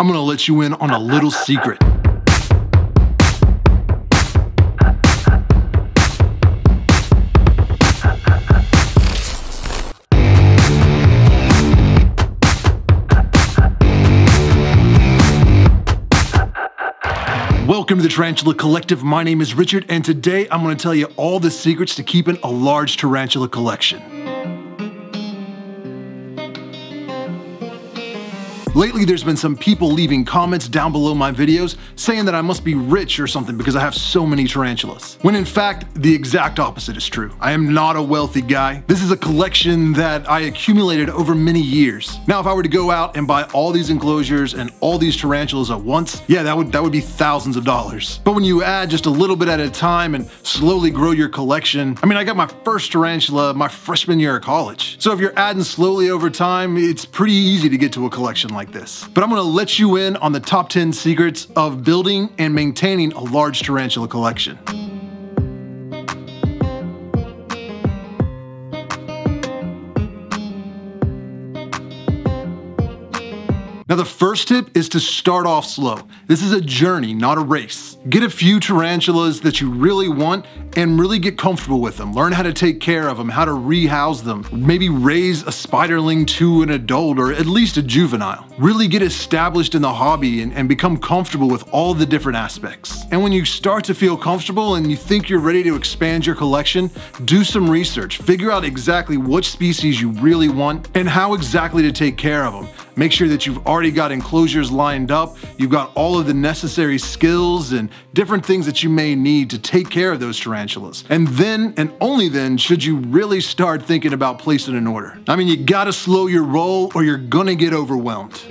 I'm gonna let you in on a little secret. Welcome to the Tarantula Collective. My name is Richard, and today I'm going to tell you all the secrets to keeping a large tarantula collection. Lately, there's been some people leaving comments down below my videos saying that I must be rich or something because I have so many tarantulas. When in fact, the exact opposite is true. I am not a wealthy guy. This is a collection that I accumulated over many years. Now, if I were to go out and buy all these enclosures and all these tarantulas at once, yeah, that would, that would be thousands of dollars. But when you add just a little bit at a time and slowly grow your collection, I mean, I got my first tarantula my freshman year of college. So if you're adding slowly over time, it's pretty easy to get to a collection like this. But I'm gonna let you in on the top 10 secrets of building and maintaining a large tarantula collection. Now, the first tip is to start off slow. This is a journey, not a race. Get a few tarantulas that you really want and really get comfortable with them. Learn how to take care of them, how to rehouse them, maybe raise a spiderling to an adult or at least a juvenile. Really get established in the hobby and, and become comfortable with all the different aspects. And when you start to feel comfortable and you think you're ready to expand your collection, do some research. Figure out exactly which species you really want and how exactly to take care of them. Make sure that you've already got enclosures lined up, you've got all of the necessary skills and different things that you may need to take care of those tarantulas. And then, and only then, should you really start thinking about placing an order. I mean, you gotta slow your roll or you're gonna get overwhelmed.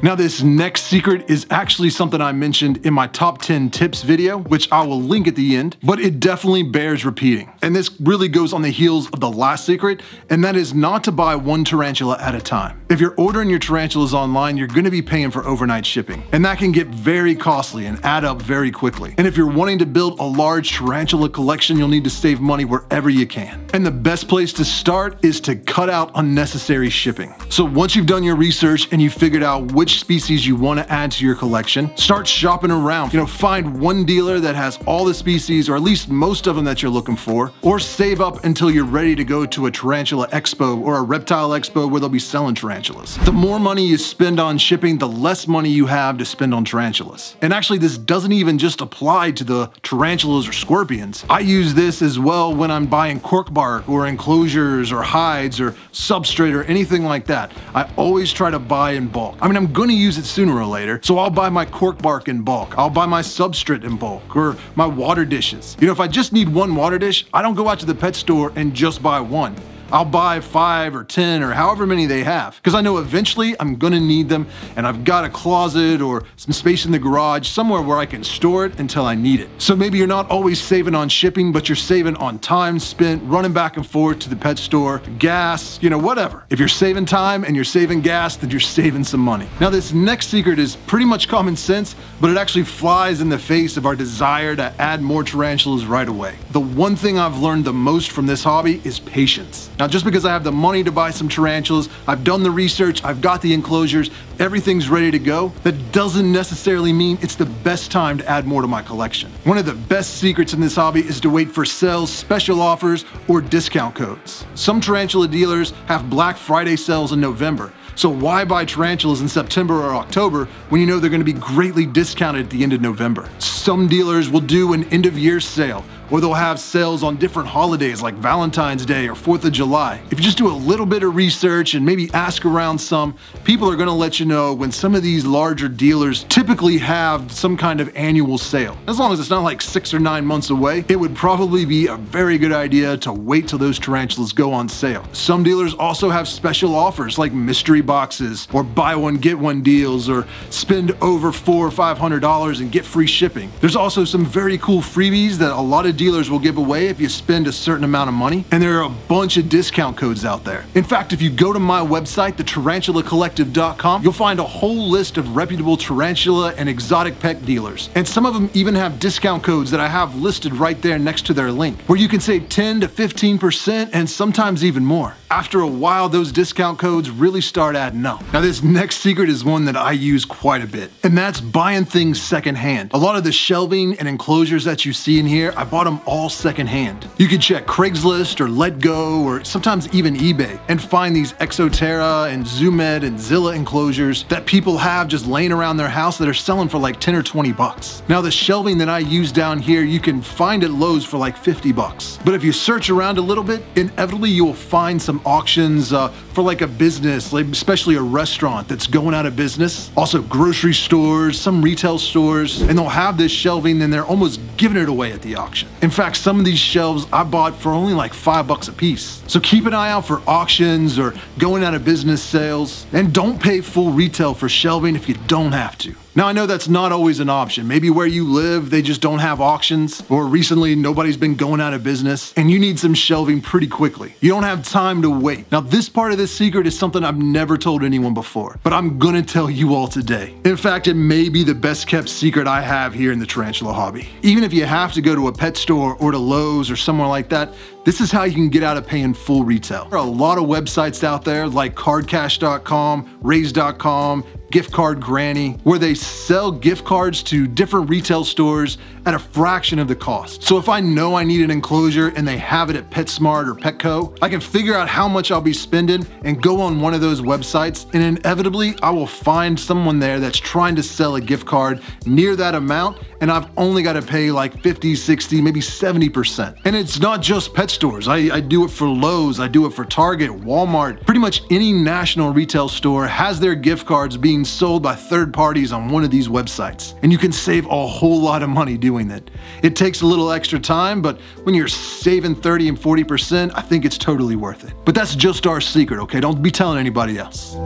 Now this next secret is actually something I mentioned in my top 10 tips video, which I will link at the end, but it definitely bears repeating. And this really goes on the heels of the last secret, and that is not to buy one tarantula at a time. If you're ordering your tarantulas online, you're gonna be paying for overnight shipping, and that can get very costly and add up very quickly. And if you're wanting to build a large tarantula collection, you'll need to save money wherever you can. And the best place to start is to cut out unnecessary shipping. So once you've done your research and you've figured out which which species you want to add to your collection. Start shopping around. You know, find one dealer that has all the species or at least most of them that you're looking for, or save up until you're ready to go to a tarantula expo or a reptile expo where they'll be selling tarantulas. The more money you spend on shipping, the less money you have to spend on tarantulas. And actually, this doesn't even just apply to the tarantulas or scorpions. I use this as well when I'm buying cork bark or enclosures or hides or substrate or anything like that. I always try to buy in bulk. I mean, I'm to use it sooner or later, so I'll buy my cork bark in bulk. I'll buy my substrate in bulk or my water dishes. You know, if I just need one water dish, I don't go out to the pet store and just buy one. I'll buy five or 10 or however many they have because I know eventually I'm gonna need them and I've got a closet or some space in the garage somewhere where I can store it until I need it. So maybe you're not always saving on shipping, but you're saving on time spent running back and forth to the pet store, gas, you know, whatever. If you're saving time and you're saving gas, then you're saving some money. Now, this next secret is pretty much common sense, but it actually flies in the face of our desire to add more tarantulas right away. The one thing I've learned the most from this hobby is patience. Now, just because I have the money to buy some tarantulas, I've done the research, I've got the enclosures, everything's ready to go, that doesn't necessarily mean it's the best time to add more to my collection. One of the best secrets in this hobby is to wait for sales, special offers, or discount codes. Some tarantula dealers have Black Friday sales in November, so why buy tarantulas in September or October when you know they're going to be greatly discounted at the end of November? Some dealers will do an end of year sale or they'll have sales on different holidays like Valentine's Day or 4th of July. If you just do a little bit of research and maybe ask around some, people are gonna let you know when some of these larger dealers typically have some kind of annual sale. As long as it's not like six or nine months away, it would probably be a very good idea to wait till those tarantulas go on sale. Some dealers also have special offers like mystery boxes or buy one get one deals or spend over four or five hundred dollars and get free shipping. There's also some very cool freebies that a lot of dealers will give away if you spend a certain amount of money, and there are a bunch of discount codes out there. In fact, if you go to my website, thetarantulacollective.com, you'll find a whole list of reputable tarantula and exotic pet dealers. And some of them even have discount codes that I have listed right there next to their link, where you can save 10 to 15% and sometimes even more. After a while, those discount codes really start adding up. Now, this next secret is one that I use quite a bit, and that's buying things secondhand. A lot of the shelving and enclosures that you see in here, I bought them all secondhand. You can check Craigslist or Letgo or sometimes even eBay and find these Exo Terra and Zoo Med and Zilla enclosures that people have just laying around their house that are selling for like 10 or 20 bucks. Now, the shelving that I use down here, you can find at Lowe's for like 50 bucks. But if you search around a little bit, inevitably you will find some auctions uh, for like a business, like especially a restaurant that's going out of business. Also grocery stores, some retail stores, and they'll have this shelving and they're almost giving it away at the auction. In fact, some of these shelves I bought for only like five bucks a piece. So keep an eye out for auctions or going out of business sales, and don't pay full retail for shelving if you don't have to. Now, I know that's not always an option. Maybe where you live, they just don't have auctions, or recently nobody's been going out of business, and you need some shelving pretty quickly. You don't have time to wait. Now, this part of this secret is something I've never told anyone before, but I'm gonna tell you all today. In fact, it may be the best kept secret I have here in the tarantula hobby. Even if you have to go to a pet store or to Lowe's or somewhere like that, this is how you can get out of paying full retail. There are a lot of websites out there like cardcash.com, raise.com, Gift Card Granny, where they sell gift cards to different retail stores at a fraction of the cost. So if I know I need an enclosure and they have it at PetSmart or Petco, I can figure out how much I'll be spending and go on one of those websites and inevitably I will find someone there that's trying to sell a gift card near that amount and I've only got to pay like 50, 60, maybe 70%. And it's not just pet stores. I, I do it for Lowe's, I do it for Target, Walmart, pretty much any national retail store has their gift cards being sold by third parties on one of these websites. And you can save a whole lot of money doing that. It takes a little extra time, but when you're saving 30 and 40%, I think it's totally worth it. But that's just our secret, okay? Don't be telling anybody else.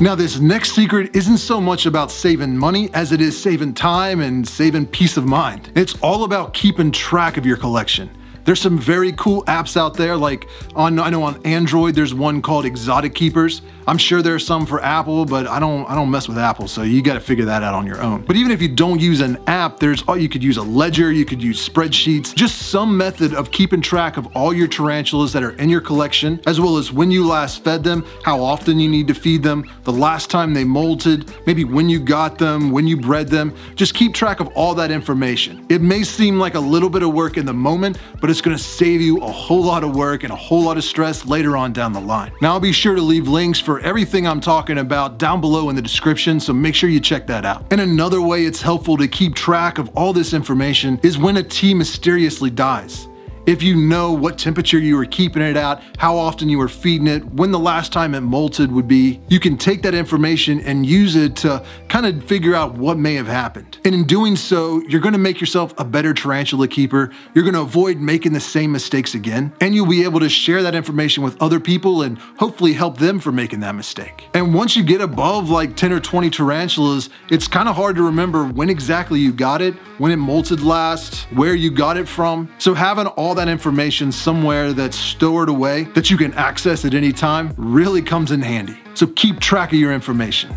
Now, this next secret isn't so much about saving money as it is saving time and saving peace of mind. It's all about keeping track of your collection. There's some very cool apps out there, like on I know on Android there's one called Exotic Keepers. I'm sure there's some for Apple, but I don't I don't mess with Apple, so you got to figure that out on your own. But even if you don't use an app, there's oh, you could use a ledger, you could use spreadsheets, just some method of keeping track of all your tarantulas that are in your collection, as well as when you last fed them, how often you need to feed them, the last time they molted, maybe when you got them, when you bred them. Just keep track of all that information. It may seem like a little bit of work in the moment, but it's gonna save you a whole lot of work and a whole lot of stress later on down the line. Now I'll be sure to leave links for everything I'm talking about down below in the description, so make sure you check that out. And another way it's helpful to keep track of all this information is when a tea mysteriously dies. If you know what temperature you were keeping it at, how often you were feeding it, when the last time it molted would be, you can take that information and use it to kind of figure out what may have happened. And in doing so, you're gonna make yourself a better tarantula keeper, you're gonna avoid making the same mistakes again, and you'll be able to share that information with other people and hopefully help them from making that mistake. And once you get above like 10 or 20 tarantulas, it's kind of hard to remember when exactly you got it, when it molted last, where you got it from. So having all that information somewhere that's stored away that you can access at any time really comes in handy. So keep track of your information.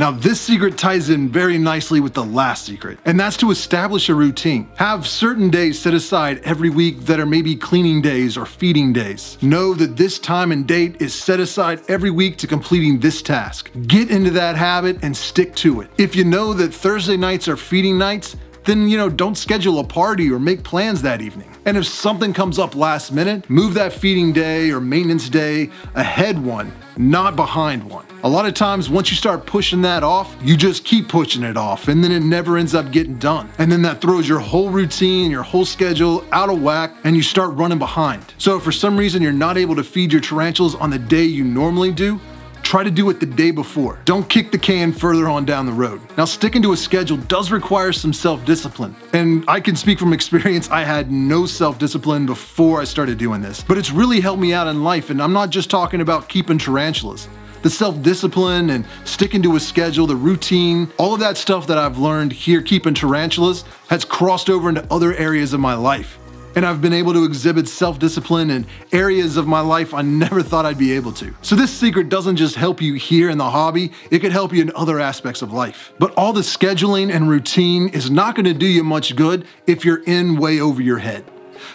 Now, this secret ties in very nicely with the last secret, and that's to establish a routine. Have certain days set aside every week that are maybe cleaning days or feeding days. Know that this time and date is set aside every week to completing this task. Get into that habit and stick to it. If you know that Thursday nights are feeding nights, then you know don't schedule a party or make plans that evening. And if something comes up last minute, move that feeding day or maintenance day ahead one, not behind one. A lot of times once you start pushing that off, you just keep pushing it off and then it never ends up getting done. And then that throws your whole routine, your whole schedule out of whack and you start running behind. So if for some reason you're not able to feed your tarantulas on the day you normally do, try to do it the day before. Don't kick the can further on down the road. Now, sticking to a schedule does require some self-discipline. And I can speak from experience, I had no self-discipline before I started doing this. But it's really helped me out in life, and I'm not just talking about keeping tarantulas the self discipline and sticking to a schedule, the routine, all of that stuff that I've learned here keeping tarantulas has crossed over into other areas of my life. And I've been able to exhibit self discipline in areas of my life I never thought I'd be able to. So, this secret doesn't just help you here in the hobby, it could help you in other aspects of life. But all the scheduling and routine is not gonna do you much good if you're in way over your head.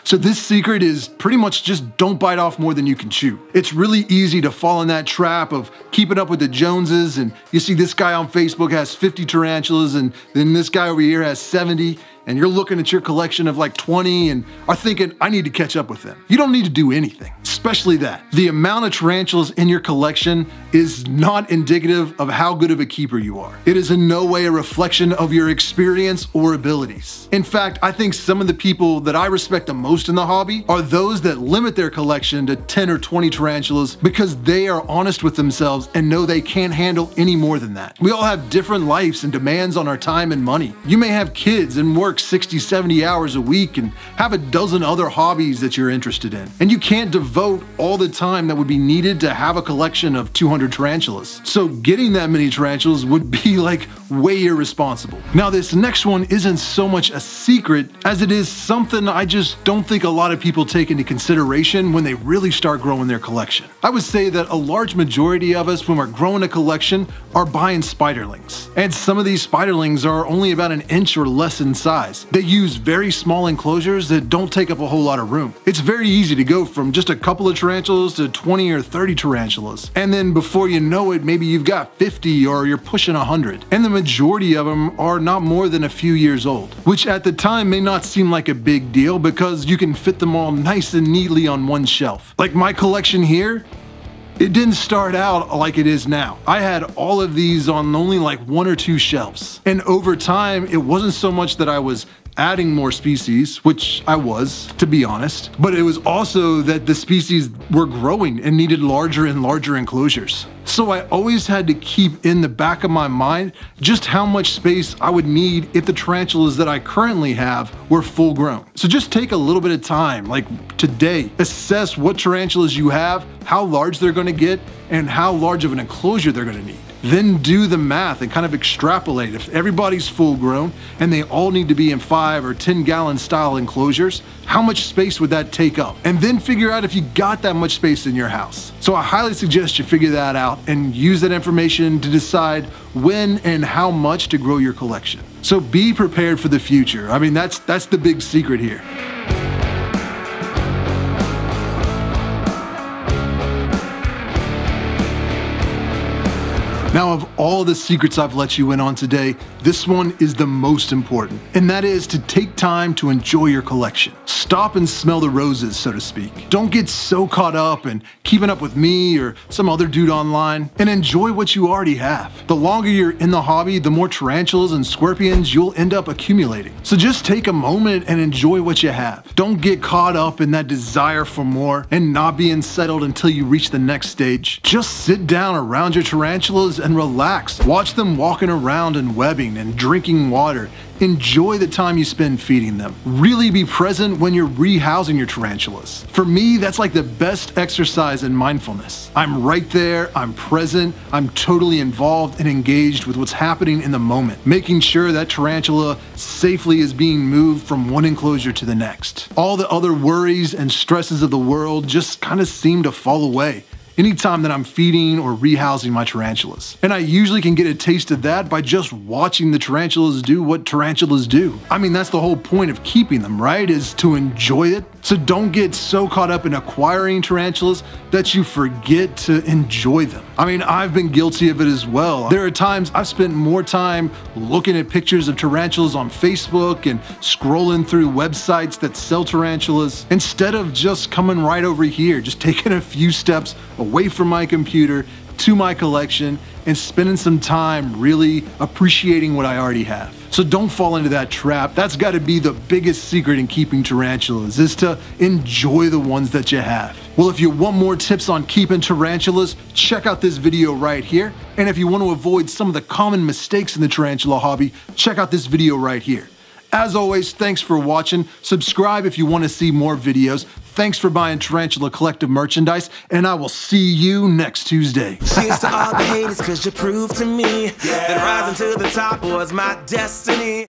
So this secret is pretty much just don't bite off more than you can chew. It's really easy to fall in that trap of keeping up with the Joneses and you see this guy on Facebook has 50 tarantulas and then this guy over here has 70 and you're looking at your collection of like 20 and are thinking, I need to catch up with them. You don't need to do anything, especially that. The amount of tarantulas in your collection is not indicative of how good of a keeper you are. It is in no way a reflection of your experience or abilities. In fact, I think some of the people that I respect the most in the hobby are those that limit their collection to 10 or 20 tarantulas because they are honest with themselves and know they can't handle any more than that. We all have different lives and demands on our time and money. You may have kids and work work 60, 70 hours a week and have a dozen other hobbies that you're interested in. And you can't devote all the time that would be needed to have a collection of 200 tarantulas. So getting that many tarantulas would be like way irresponsible. Now this next one isn't so much a secret as it is something I just don't think a lot of people take into consideration when they really start growing their collection. I would say that a large majority of us when we're growing a collection are buying spiderlings. And some of these spiderlings are only about an inch or less in size size. They use very small enclosures that don't take up a whole lot of room. It's very easy to go from just a couple of tarantulas to 20 or 30 tarantulas. And then before you know it, maybe you've got 50 or you're pushing 100. And the majority of them are not more than a few years old, which at the time may not seem like a big deal because you can fit them all nice and neatly on one shelf. Like my collection here, it didn't start out like it is now. I had all of these on only like one or two shelves. And over time, it wasn't so much that I was adding more species, which I was, to be honest, but it was also that the species were growing and needed larger and larger enclosures. So I always had to keep in the back of my mind just how much space I would need if the tarantulas that I currently have were full grown. So just take a little bit of time, like today, assess what tarantulas you have, how large they're gonna get, and how large of an enclosure they're gonna need. Then do the math and kind of extrapolate. If everybody's full grown and they all need to be in five or 10 gallon style enclosures, how much space would that take up? And then figure out if you got that much space in your house. So I highly suggest you figure that out and use that information to decide when and how much to grow your collection. So be prepared for the future. I mean, that's, that's the big secret here. Now, of all the secrets I've let you in on today, this one is the most important, and that is to take time to enjoy your collection. Stop and smell the roses, so to speak. Don't get so caught up in keeping up with me or some other dude online, and enjoy what you already have. The longer you're in the hobby, the more tarantulas and scorpions you'll end up accumulating. So just take a moment and enjoy what you have. Don't get caught up in that desire for more and not being settled until you reach the next stage. Just sit down around your tarantulas and relax. Watch them walking around and webbing and drinking water. Enjoy the time you spend feeding them. Really be present when you're rehousing your tarantulas. For me, that's like the best exercise in mindfulness. I'm right there, I'm present, I'm totally involved and engaged with what's happening in the moment, making sure that tarantula safely is being moved from one enclosure to the next. All the other worries and stresses of the world just kind of seem to fall away anytime that I'm feeding or rehousing my tarantulas. And I usually can get a taste of that by just watching the tarantulas do what tarantulas do. I mean, that's the whole point of keeping them, right? Is to enjoy it. So don't get so caught up in acquiring tarantulas that you forget to enjoy them. I mean, I've been guilty of it as well. There are times I've spent more time looking at pictures of tarantulas on Facebook and scrolling through websites that sell tarantulas instead of just coming right over here, just taking a few steps away from my computer to my collection and spending some time really appreciating what I already have. So don't fall into that trap. That's got to be the biggest secret in keeping tarantulas is to enjoy the ones that you have. Well, if you want more tips on keeping tarantulas, check out this video right here. And if you want to avoid some of the common mistakes in the tarantula hobby, check out this video right here. As always, thanks for watching. Subscribe if you want to see more videos. Thanks for buying Tarantula Collective merchandise, and I will see you next Tuesday. Cheers to all the haters, cause you proved to me that rising to the top was my destiny.